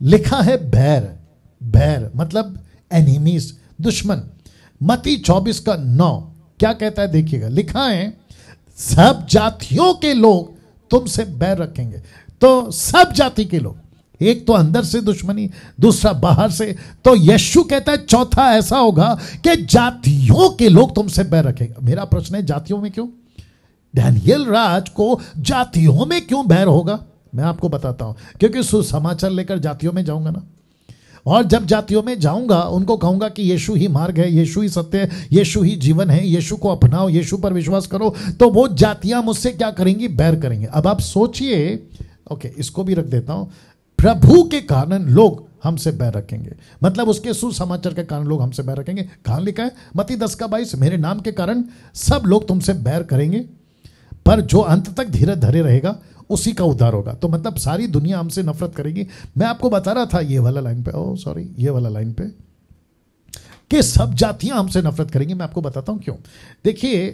लिखा है बैर बैर मतलब एनिमीज दुश्मन। मती 24 का नौ, क्या कहता है देखिएगा, लिखा है, सब जातियों के लोग तुमसे बैर रखेंगे। तो सब जाति के लोग, एक तो अंदर से दुश्मनी, दूसरा बाहर से। तो यशु कहता है, चौथा ऐसा होगा कि जातियों के लोग तुमसे बैर रखेंगे। मेरा प्रश्न है, जातियों में क्यों? डैनियल राज को जातियों में क्यों बैर होगा? मैं आपको बताता हूँ, क्योंकि सुसमाचार लेकर जातियों में जाऊँगा ना। और जब जातियों में जाऊँगा, उनको कहूँगा कि यीशु ही मार्ग है, यीशु ही सत्य है, यीशु ही जीवन है, यीशु को अपनाओ, यीशु पर विश्वास करो तो वो जातियाँ मुझसे क्या करेंगी? बैर करेंगे। अब आप सोचिए, ओके, इसको भी रख देता हूँ, प्रभु के कारण लोग हमसे बैर रखेंगे। मतलब उसके सुसमाचार के कारण लोग हमसे बैर रखेंगे। कहाँ लिखा है? मती दस का बाईस, मेरे नाम के कारण सब लोग तुमसे बैर करेंगे, पर जो अंत तक धीरे धरे रहेगा उसी का उद्धार होगा। तो मतलब सारी दुनिया हमसे नफरत करेगी। मैं आपको बता रहा था, ये वाला लाइन पे ओ सॉरी ये वाला लाइन पे कि सब जातियाँ हमसे नफरत करेंगी। मैं आपको बताता हूँ क्यों। देखिए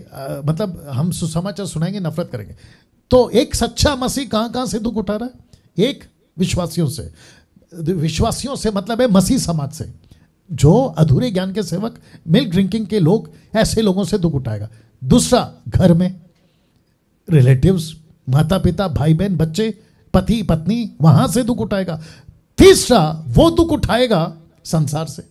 मतलब हम सुसमाचार सुनाएँगे, नफरत करेंगे। तो एक सच्चा मसीह कहाँ कहाँ से दुख उठा रहा है? एक, विश्वासियों से। विश्वासियों से मतलब है मसीह समाज से। जो अधूरे ज्ञान के सेवक, मिल्क ड्रिंकिंग के लोग, ऐसे लोगों से दुख उठाएगा। दूसरा, घर में रिलेटिव्स माता पिता भाई बहन बच्चे, पति, पत्नी, वहाँ से दुख उठाएगा। तीसरा, वो दुख उठाएगा संसार से।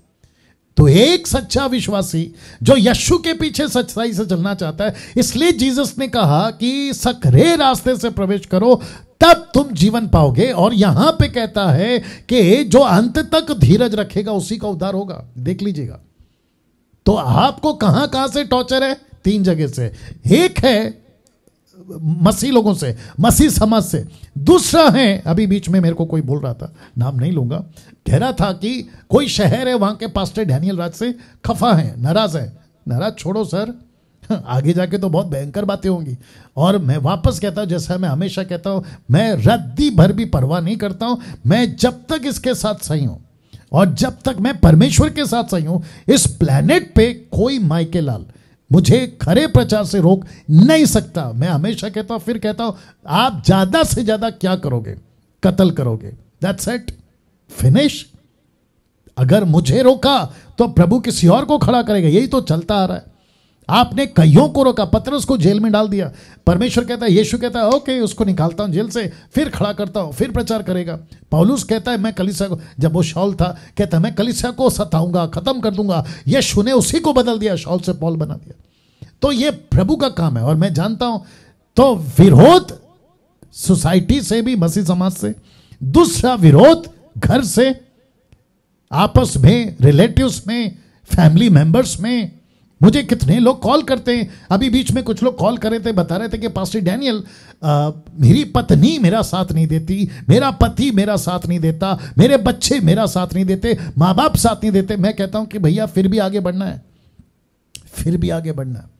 तो एक सच्चा विश्वासी जो यशु के पीछे सच्चाई से चलना चाहता है, इसलिए जीसस ने कहा कि सकरे रास्ते से प्रवेश करो, तब तुम जीवन पाओगे। और यहाँ पे कहता है कि जो अंत तक धीरज रखेगा, उसी का उद्धार होगा। देख लीजिएगा। तो आपको कहाँ कहाँ से टॉर्चर है? तीन जगह से। एक है मसीह लोगों से, मसीह समाज से। दूसरा है, अभी बीच में मेरे को कोई बोल रहा था, नाम नहीं लूँगा। कह रहा था कि कोई शहर है, वहाँ के पास्टर डैनियल राज से खफा है, नाराज़ है। नाराज़ छोड़ो सर। आगे जाके तो बहुत भयंकर बातें होंगी। और मैं वापस कहता हूँ, जैसा मैं हमेशा कहता हूँ, मैं रद्दी भर भी परवाह नहीं करता हूँ, मैं जब तक इसके साथ सही हूँ, और जब तक मैं परमेश्वर के साथ सही हूँ, इस प्लेनेट पे कोई माइके लाल मुझे खरे प्रचार से रोक नहीं सकता। मैं हमेशा कहता हूँ, फिर कहता हूँ, आप ज़्यादा से ज़्यादा क्या करोगे? कत्ल करोगे। दैट्स इट फिनिश अगर मुझे रोका तो प्रभु किसी और को खड़ा करेगा। यही तो चलता आ रहा है। आपने कईयों को रोका पत्र उसको जेल में डाल दिया। परमेश्वर कहता है, यीशु कहता है, ओके, उसको निकालता हूँ जेल से, फिर खड़ा करता हूँ, फिर प्रचार करेगा। पौलुस कहता है, मैं कलिसा को जब वो शॉल था, कहता है, मैं कलिसा को सताऊँगा, खत्म कर दूँगा। यीशु ने उसी को बदल दिया शॉल से पॉल बना दिया। तो ये प्रभु का काम है, और मैं जानता हूँ तो विरोध सोसाइटी से भी, मसीह समाज से, दूसरा विरोध घर से, आपस में, रिलेटिव्स में, फैमिली मेंबर्स में मुझे कितने लोग कॉल करते हैं? अभी बीच में कुछ लोग कॉल कर रहे थे, बता रहे थे कि पास्टर डैनियल मेरी पत्नी मेरा साथ नहीं देती, मेरा पति मेरा साथ नहीं देता, मेरे बच्चे मेरा साथ नहीं देते माँ बाप साथ नहीं देते। मैं कहता हूँ कि भैया, फिर भी आगे बढ़ना है। फिर भी आगे बढ़ना है।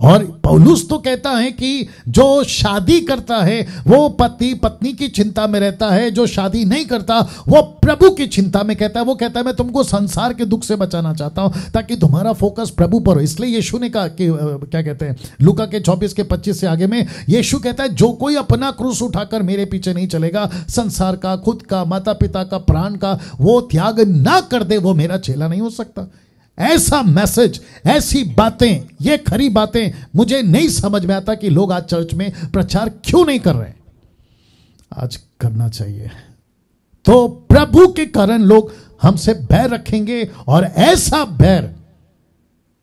और पौलुस तो कहता है कि जो शादी करता है, वो पति पत्नी की चिंता में रहता है, जो शादी नहीं करता, वो प्रभु की चिंता में कहता है, वो कहता है, मैं तुमको संसार के दुख से बचाना चाहता हूँ, ताकि तुम्हारा फोकस प्रभु पर हो। इसलिए यीशु ने कहा कि क्या कहते हैं, लुका के चौबीस के पच्चीस से आगे में, यीशु कहता है, जो कोई अपना क्रूस उठाकर मेरे पीछे नहीं चलेगा, संसार का, खुद का माता पिता का, प्राण का, वो त्याग ना कर दे, वो मेरा चेला नहीं हो सकता। ऐसा मैसेज ऐसी बातें, ये खरी बातें मुझे नहीं समझ में आता कि लोग आज चर्च में प्रचार क्यों नहीं कर रहे आज करना चाहिए। तो प्रभु के कारण लोग हमसे बैर रखेंगे और ऐसा बैर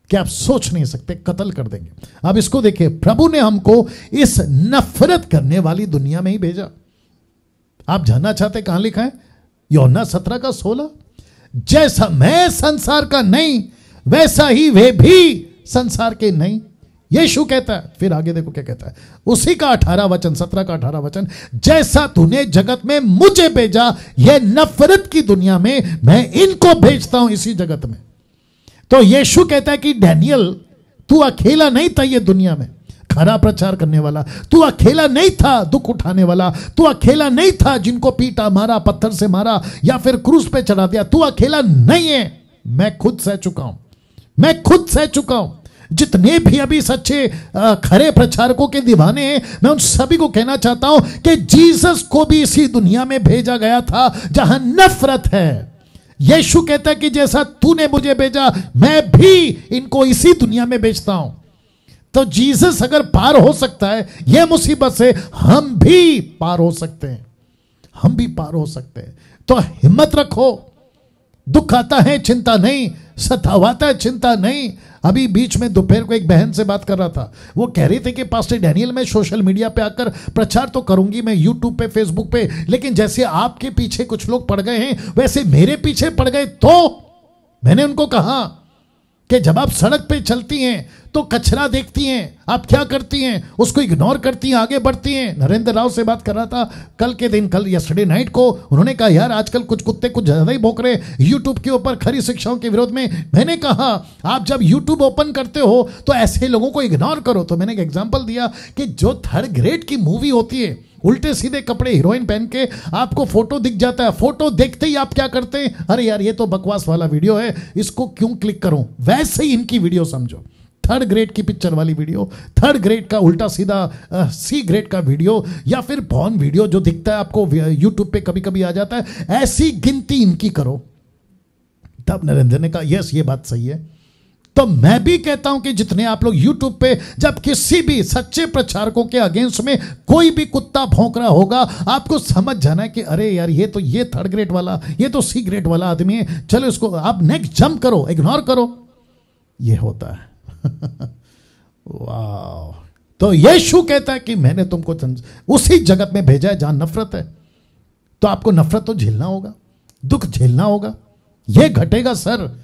कि आप सोच नहीं सकते, कत्ल कर देंगे। अब इसको देखिए, प्रभु ने हमको इस नफरत करने वाली दुनिया में ही भेजा। आप जानना चाहते कहाँ लिखा है? योना सत्रह का सोलह। जैसा मैं संसार का नहीं, वैसा ही वे भी संसार के नहीं। यीशु कहता है, फिर आगे देखो क्या कहता है। उसी का अठारह वचन, सत्रह का अठारह वचन, जैसा तूने जगत में मुझे भेजा, यह नफरत की दुनिया में मैं इनको भेजता हूँ इसी जगत में। तो यीशु कहता है कि, डैनियल, तू अकेला नहीं था ये दुनिया में, खरा प्रचार करने वाला। तू अकेला नहीं था दुख उठाने वाला। तू अकेला नहीं था जिनको पीटा, मारा, पत्थर से मारा, या फिर क्रूस पे चढ़ा दिया। तू अकेला नहीं है। मैं खुद सह चुका हूँ। मैं खुद सह चुका हूँ। जितने भी अभी सच्चे खरे प्रचारकों के दीवाने हैं, मैं उन सभी को कहना चाहता हूँ कि जीसस को भी इसी दुनिया में भेजा गया था जहाँ नफरत है। यीशु कहता है कि जैसा तूने मुझे भेजा, मैं भी इनको इसी दुनिया में भेजता हूँ। तो जीसस अगर पार हो सकता है, यह मुसीबत से हम भी पार हो सकते हैं। हम भी पार हो सकते हैं। तो हिम्मत रखो। दुख आता है, चिंता नहीं। सतावाता है, चिंता नहीं। अभी बीच में दोपहर को एक बहन से बात कर रहा था। वो कह रही थी कि, पास्टर डैनियल, मैं सोशल मीडिया पे आकर प्रचार तो करूँगी, मैं यूट्यूब पे, फेसबुक पे, लेकिन जैसे आपके पीछे कुछ लोग पड़ गए हैं, वैसे मेरे पीछे पड़ गए तो? मैंने उनको कहा कि जब आप सड़क पे चलती हैं तो कचरा देखती हैं। आप क्या करती हैं? उसको इग्नोर करती हैं, आगे बढ़ती हैं। नरेंद्र राव से बात कर रहा था कल के दिन, कल यस्टरडे नाइट को। उन्होंने कहा, यार, आजकल कुछ कुत्ते कुछ ज़्यादा ही भोंक रहे यूट्यूब के ऊपर खरी शिक्षाओं के विरोध में मैंने कहा, आप जब यूट्यूब ओपन करते हो तो ऐसे लोगों को इग्नोर करो। तो मैंने एक एग्ज़ाम्पल दिया कि जो थर्ड ग्रेड की मूवी होती है, उल्टे सीधे कपड़े हीरोइन पहन के, आपको फ़ोटो दिख जाता है। फ़ोटो देखते ही आप क्या करते हैं? अरे यार, ये तो बकवास वाला वीडियो है। इसको क्यों क्लिक करूँ? वैसे ही इनकी वीडियो समझो। थर्ड ग्रेड की पिक्चर वाली वीडियो थर्ड ग्रेड का उल्टा सीधा सी ग्रेड का वीडियो या फिर बॉन वीडियो जो दिखता है आपको यूट्यूब पे कभी कभी आ जाता है, ऐसी गिनती इनकी करो। तब नरेंद्र ने कहा, यस, ये बात सही है। तो मैं भी कहता हूँ कि जितने आप लोग YouTube पे, जब किसी भी सच्चे प्रचारकों के अगेंस्ट में कोई भी कुत्ता भौंक रहा होगा, आपको समझ जाना है कि, अरे यार, ये तो ये थर्ड ग्रेड वाला, ये तो सी ग्रेड वाला आदमी है। चलो इसको, आप नेक्स्ट जंप करो इग्नोर करो। ये होता है। वाह तो यीशु कहता है कि मैंने तुमको उसी जगत में भेजा है जहाँ नफरत है। तो आपको नफरत तो झेलना होगा, दुख झेलना होगा। यह घटेगा, सर।